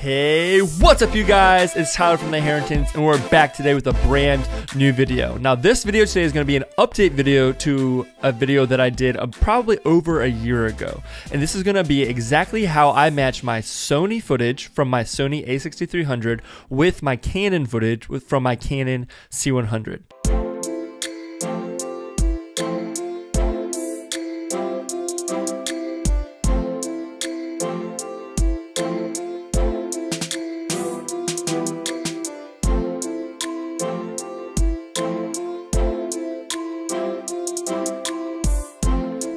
Hey, what's up you guys? It's Tyler from The Herrintons and we're back today with a brand new video. Now this video today is going to be an update video to a video that I did uh, probably over a year ago. And this is going to be exactly how I match my Sony footage from my Sony a6300 with my Canon footage from my Canon C100.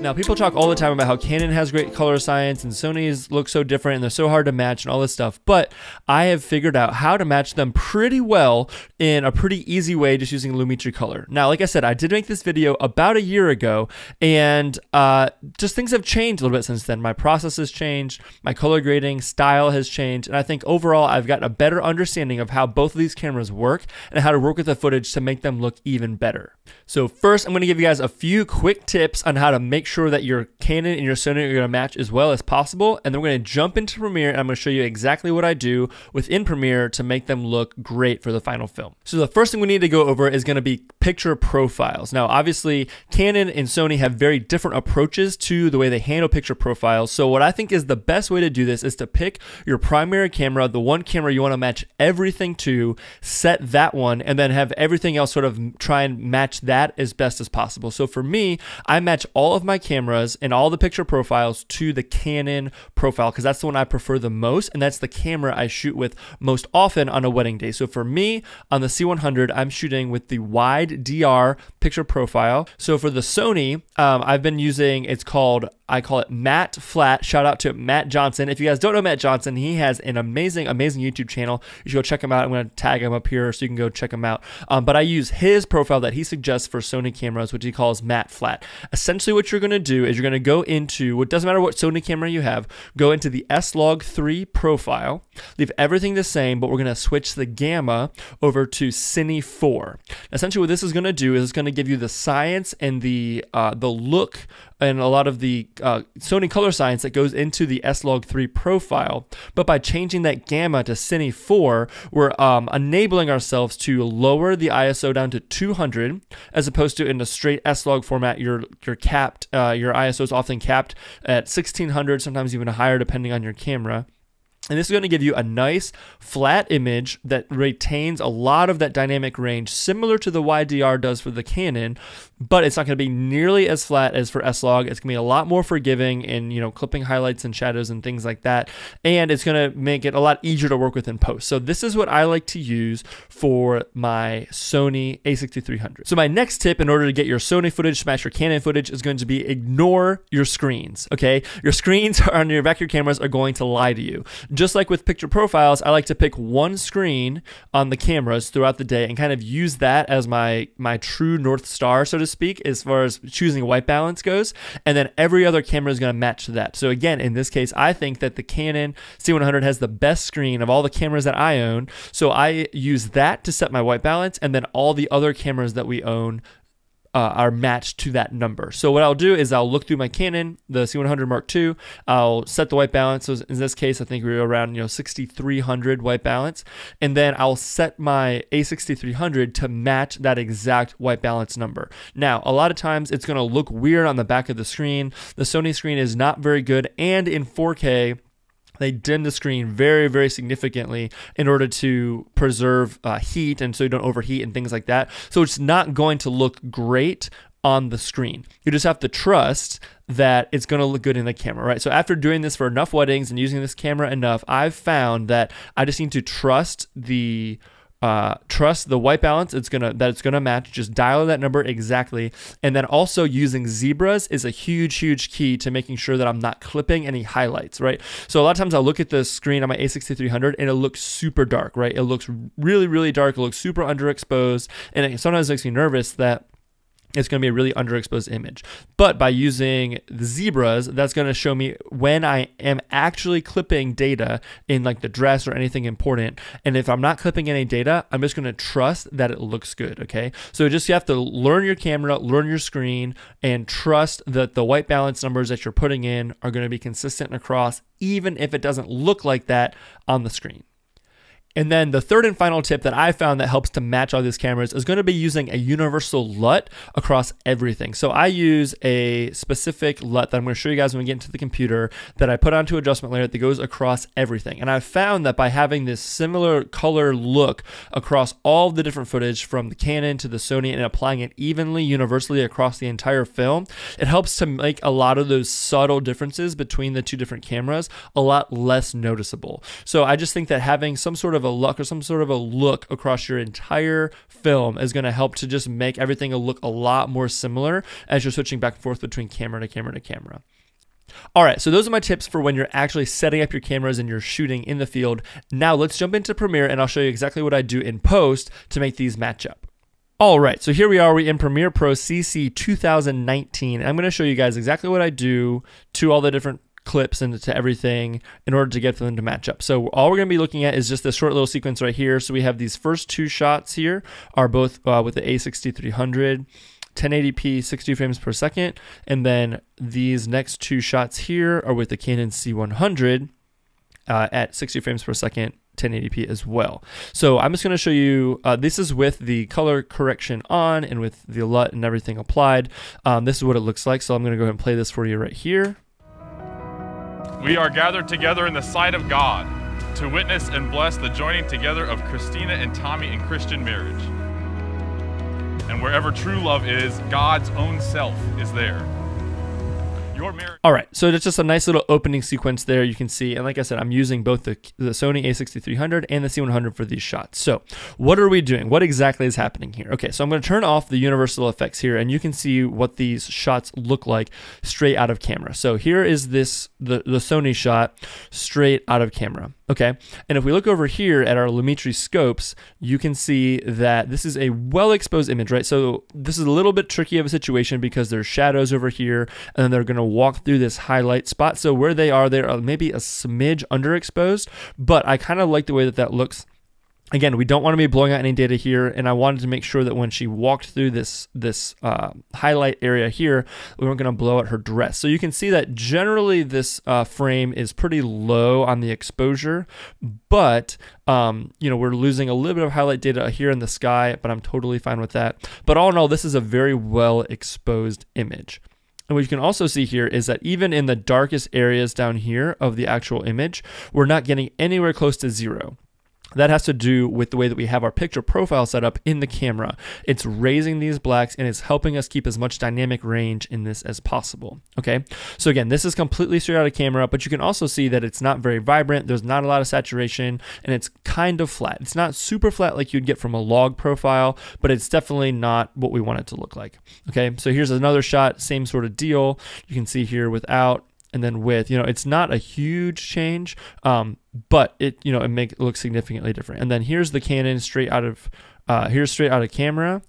Now, people talk all the time about how Canon has great color science and Sony's look so different and they're so hard to match and all this stuff, but I have figured out how to match them pretty well in a pretty easy way just using Lumetri Color. Now, like I said, I did make this video about a year ago and uh, just things have changed a little bit since then. My process has changed, my color grading style has changed, and I think overall I've gotten a better understanding of how both of these cameras work and how to work with the footage to make them look even better. So first, I'm going to give you guys a few quick tips on how to make sure that your Canon and your Sony are going to match as well as possible. And then we're going to jump into Premiere and I'm going to show you exactly what I do within Premiere to make them look great for the final film. So the first thing we need to go over is going to be picture profiles. Now, obviously, Canon and Sony have very different approaches to the way they handle picture profiles. So what I think is the best way to do this is to pick your primary camera, the one camera you want to match everything to, set that one, and then have everything else sort of try and match that as best as possible. So for me, I match all of my cameras and all the picture profiles to the Canon profile because that's the one I prefer the most and that's the camera I shoot with most often on a wedding day. So for me, on the C100, I'm shooting with the wide DR picture profile. So for the Sony, um, I've been using, it's called I call it Matt Flat. Shout out to Matt Johnson. If you guys don't know Matt Johnson, he has an amazing, amazing YouTube channel. You should go check him out. I'm going to tag him up here so you can go check him out. Um, but I use his profile that he suggests for Sony cameras, which he calls Matt Flat. Essentially, what you're going to do is you're going to go into, it doesn't matter what Sony camera you have, go into the S-Log3 profile, leave everything the same, but we're going to switch the gamma over to Cine 4. Essentially, what this is going to do is it's going to give you the science and the uh, the look and a lot of the uh, Sony color science that goes into the S-Log3 profile. But by changing that gamma to Cine 4, we're um, enabling ourselves to lower the ISO down to 200, as opposed to in a straight S-Log format, you're, you're capped, uh, your ISO is often capped at 1600, sometimes even higher depending on your camera. And this is going to give you a nice flat image that retains a lot of that dynamic range, similar to the wide DR does for the Canon, but it's not going to be nearly as flat as for S-Log. It's going to be a lot more forgiving in, you know, clipping highlights and shadows and things like that. And it's going to make it a lot easier to work with in post. So this is what I like to use for my Sony a6300. So my next tip in order to get your Sony footage to match your Canon footage is going to be ignore your screens, okay? Your screens on your back of your cameras are going to lie to you just like with picture profiles, I like to pick one screen on the cameras throughout the day and kind of use that as my my true north star, so to speak, as far as choosing white balance goes. And then every other camera is going to match that. So again, in this case, I think that the Canon C100 has the best screen of all the cameras that I own. So I use that to set my white balance, and then all the other cameras that we own uh, are matched to that number. So what I'll do is I'll look through my Canon, the C100 Mark II. I'll set the white balance. So in this case, I think we're around you know 6300 white balance, and then I'll set my A6300 to match that exact white balance number. Now, a lot of times it's going to look weird on the back of the screen. The Sony screen is not very good, and in 4K they dim the screen very, very significantly in order to preserve uh, heat and so you don't overheat and things like that. So it's not going to look great on the screen. You just have to trust that it's going to look good in the camera, right? So after doing this for enough weddings and using this camera enough, I've found that I just need to trust the uh, trust the white balance it's gonna that it's gonna match. Just dial that number exactly. And then also using zebras is a huge huge key to making sure that i'm not clipping any highlights right? So a lot of times i'll look at the screen on my a6300 and it looks super dark right? It looks really really dark. It looks super underexposed. And it sometimes makes me nervous that it's going to be a really underexposed image. But by using the zebras, that's going to show me when I am actually clipping data in like the dress or anything important. And if I'm not clipping any data, I'm just going to trust that it looks good. Okay. So just you have to learn your camera, learn your screen, and trust that the white balance numbers that you're putting in are going to be consistent across, even if it doesn't look like that on the screen. And then the third and final tip that I found that helps to match all these cameras is going to be using a universal LUT across everything. So I use a specific LUT that I'm going to show you guys when we get into the computer that I put onto adjustment layer that goes across everything. And I've found that by having this similar color look across all the different footage from the Canon to the Sony and applying it evenly, universally across the entire film, it helps to make a lot of those subtle differences between the two different cameras a lot less noticeable. So I just think that having some sort of of a look or some sort of a look across your entire film is going to help to just make everything look a lot more similar as you're switching back and forth between camera to camera to camera. All right, so those are my tips for when you're actually setting up your cameras and you're shooting in the field. Now let's jump into Premiere and I'll show you exactly what I do in post to make these match up. All right, so here we are, we in Premiere Pro CC 2019. I'm going to show you guys exactly what I do to all the different clips and to everything in order to get them to match up. So all we're going to be looking at is just this short little sequence right here. So we have these first two shots here are both uh, with the A6300. 1080p 60 frames per second and then these next two shots here are with the Canon C100 uh, at 60 frames per second 1080p as well. So I'm just going to show you, uh, this is with the color correction on and with the LUT and everything applied. Um, this is what it looks like. So I'm going to go ahead and play this for you right here. We are gathered together in the sight of God to witness and bless the joining together of Christina and Tommy in Christian marriage. And wherever true love is, God's own self is there. All right, so it's just a nice little opening sequence there you can see. And like I said, I'm using both the, the Sony a6300 and the C100 for these shots. So what are we doing? What exactly is happening here? Okay, so I'm gonna turn off the universal effects here and you can see what these shots look like straight out of camera. So here is this, the, the Sony shot straight out of camera. Okay, and if we look over here at our Lumetri scopes, you can see that this is a well-exposed image, right? So this is a little bit tricky of a situation because there's shadows over here, and they're gonna walk through this highlight spot. So where they are, they're maybe a smidge underexposed, but I kind of like the way that that looks again, we don't want to be blowing out any data here, and I wanted to make sure that when she walked through this this uh, highlight area here, we weren't going to blow out her dress. So you can see that generally this uh, frame is pretty low on the exposure, but um, you know we're losing a little bit of highlight data here in the sky, but I'm totally fine with that. But all in all, this is a very well exposed image. And what you can also see here is that even in the darkest areas down here of the actual image, we're not getting anywhere close to zero. That has to do with the way that we have our picture profile set up in the camera. It's raising these blacks and it's helping us keep as much dynamic range in this as possible. Okay, so again, this is completely straight out of camera, but you can also see that it's not very vibrant. There's not a lot of saturation and it's kind of flat. It's not super flat like you'd get from a log profile, but it's definitely not what we want it to look like. Okay, so here's another shot, same sort of deal. You can see here without and then with you know it's not a huge change um, but it you know it make it look significantly different and then here's the canon straight out of uh, here's straight out of camera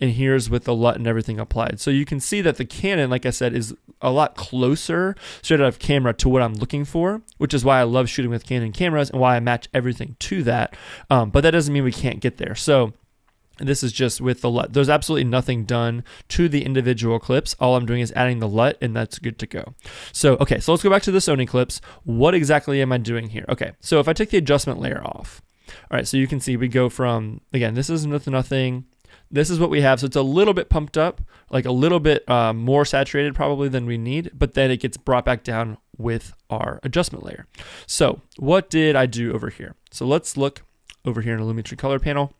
and here's with the LUT and everything applied. So you can see that the Canon, like I said, is a lot closer straight out of camera to what I'm looking for, which is why I love shooting with Canon cameras and why I match everything to that. Um, but that doesn't mean we can't get there. So this is just with the LUT. There's absolutely nothing done to the individual clips. All I'm doing is adding the LUT and that's good to go. So, okay, so let's go back to the Sony clips. What exactly am I doing here? Okay, so if I take the adjustment layer off, all right, so you can see we go from, again, this is nothing. This is what we have. So it's a little bit pumped up, like a little bit uh, more saturated probably than we need, but then it gets brought back down with our adjustment layer. So what did I do over here? So let's look over here in the Lumetri color panel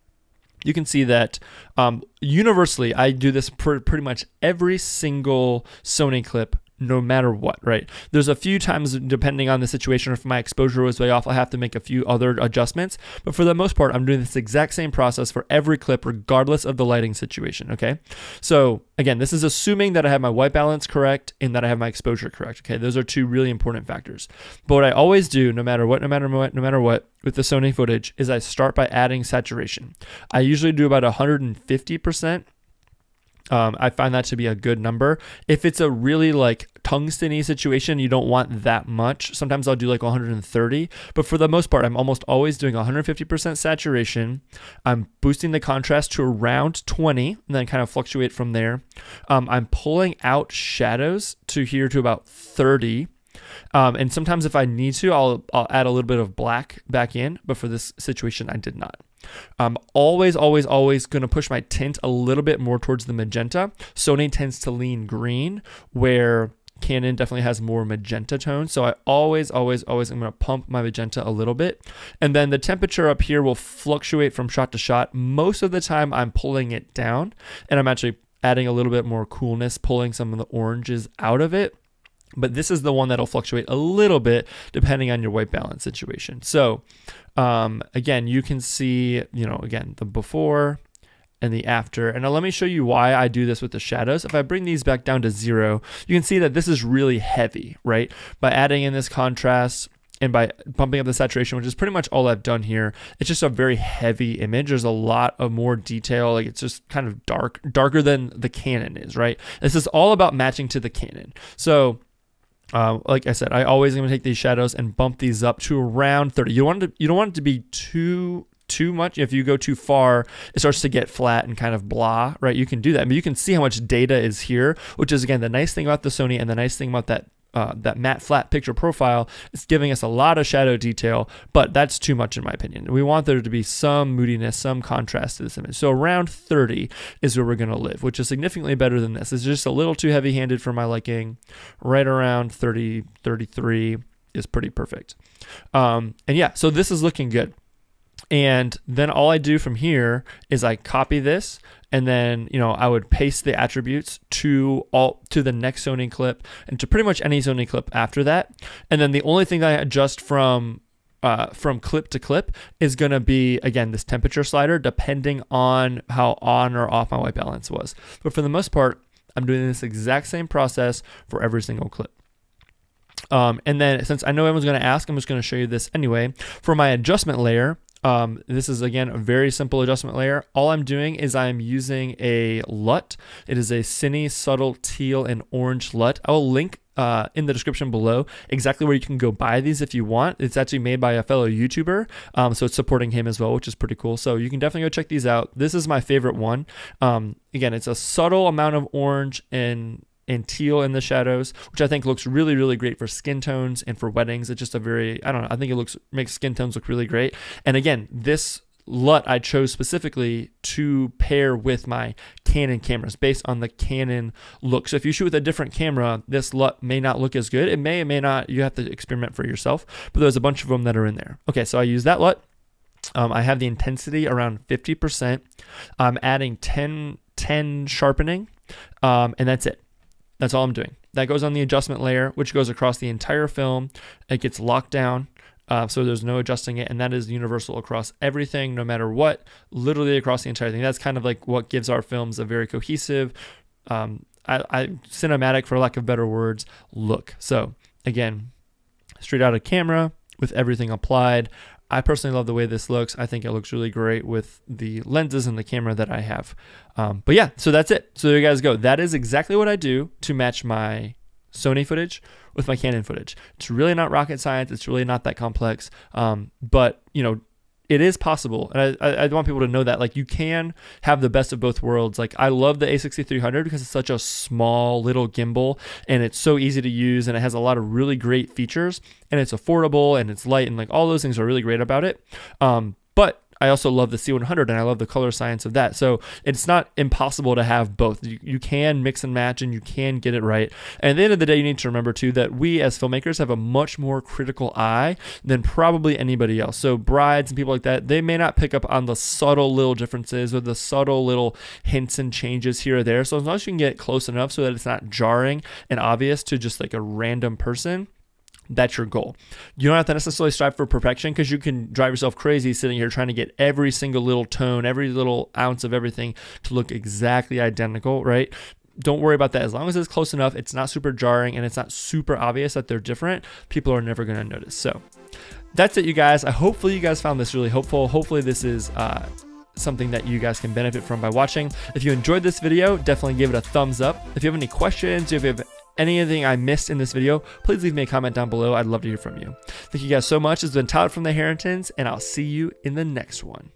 you can see that um, universally, I do this per pretty much every single Sony clip no matter what, right? There's a few times, depending on the situation, or if my exposure was way off, I have to make a few other adjustments. But for the most part, I'm doing this exact same process for every clip, regardless of the lighting situation, okay? So again, this is assuming that I have my white balance correct and that I have my exposure correct, okay? Those are two really important factors. But what I always do, no matter what, no matter what, no matter what, with the Sony footage, is I start by adding saturation. I usually do about 150% Um, I find that to be a good number. If it's a really like tungsteny situation, you don't want that much. Sometimes I'll do like 130, but for the most part, I'm almost always doing 150% saturation. I'm boosting the contrast to around 20 and then kind of fluctuate from there. Um, I'm pulling out shadows to here to about 30. Um, and sometimes if I need to, I'll, I'll add a little bit of black back in, but for this situation, I did not. I'm always, always, always going to push my tint a little bit more towards the magenta. Sony tends to lean green, where Canon definitely has more magenta tones. So I always, always, always I'm going to pump my magenta a little bit. And then the temperature up here will fluctuate from shot to shot. Most of the time, I'm pulling it down and I'm actually adding a little bit more coolness, pulling some of the oranges out of it. But this is the one that'll fluctuate a little bit depending on your white balance situation. So um, again, you can see, you know, again, the before and the after. And now let me show you why I do this with the shadows. If I bring these back down to zero, you can see that this is really heavy, right? By adding in this contrast, and by bumping up the saturation, which is pretty much all I've done here, it's just a very heavy image. There's a lot of more detail. Like it's just kind of dark, darker than the Canon is, right? This is all about matching to the Canon. So uh, like I said, I always going to take these shadows and bump these up to around 30. You want to, you don't want it to be too too much. If you go too far, it starts to get flat and kind of blah, right? You can do that. I mean, you can see how much data is here, which is again the nice thing about the Sony and the nice thing about that uh, that Matt Flat picture profile is giving us a lot of shadow detail, but that's too much in my opinion. We want there to be some moodiness, some contrast to this image. So around 30 is where we're going to live, which is significantly better than this. It's just a little too heavy handed for my liking. Right around 30, 33 is pretty perfect. Um, and yeah, so this is looking good. And then all I do from here is I copy this and then you know I would paste the attributes to all to the next Sony clip and to pretty much any Sony clip after that. And then the only thing I adjust from uh, from clip to clip is going to be again this temperature slider depending on how on or off my white balance was. But for the most part, I'm doing this exact same process for every single clip. Um, and then since I know everyone's going to ask, I'm just going to show you this anyway. For my adjustment layer, um, this is again a very simple adjustment layer. All I'm doing is I'm using a LUT. It is a Cine Subtle Teal and Orange LUT. I will link uh, in the description below exactly where you can go buy these if you want. It's actually made by a fellow YouTuber, um, so it's supporting him as well, which is pretty cool. So you can definitely go check these out. This is my favorite one. Um, again, it's a subtle amount of orange and and teal in the shadows, which I think looks really, really great for skin tones and for weddings. It's just a very, I don't know, I think it looks makes skin tones look really great. And again, this LUT I chose specifically to pair with my Canon cameras based on the Canon look. So if you shoot with a different camera, this LUT may not look as good. It may, it may not. You have to experiment for yourself, but there's a bunch of them that are in there. Okay, so I use that LUT. Um, I have the intensity around 50%. I'm adding 10, 10 sharpening, um, and that's it. That's all I'm doing. That goes on the adjustment layer, which goes across the entire film. It gets locked down. Uh, so there's no adjusting it, and that is universal across everything, no matter what, literally across the entire thing. That's kind of like what gives our films a very cohesive, um, I, I, cinematic, for lack of better words, look. So again, straight out of camera with everything applied. I personally love the way this looks. I think it looks really great with the lenses and the camera that I have. Um, but yeah, so that's it. So there you guys go. That is exactly what I do to match my Sony footage with my Canon footage. It's really not rocket science. It's really not that complex. Um, but you know, it is possible. And I, I, want people to know that like you can have the best of both worlds. Like I love the A6300 because it's such a small little gimbal and it's so easy to use and it has a lot of really great features and it's affordable and it's light and like all those things are really great about it. Um, but I also love the C100 and I love the color science of that. So it's not impossible to have both. You, you can mix and match and you can get it right. And at the end of the day, you need to remember too that we as filmmakers have a much more critical eye than probably anybody else. So brides and people like that, they may not pick up on the subtle little differences or the subtle little hints and changes here or there. So as long as you can get close enough so that it's not jarring and obvious to just like a random person that's your goal. You don't have to necessarily strive for perfection because you can drive yourself crazy sitting here trying to get every single little tone, every little ounce of everything to look exactly identical, right? Don't worry about that. As long as it's close enough, it's not super jarring and it's not super obvious that they're different, people are never going to notice. So that's it, you guys. I hopefully you guys found this really helpful. Hopefully this is uh, something that you guys can benefit from by watching. If you enjoyed this video, definitely give it a thumbs up. If you have any questions, if you have anything I missed in this video, please leave me a comment down below. I'd love to hear from you. Thank you guys so much. Has been Tyler from the Herrintons, and I'll see you in the next one.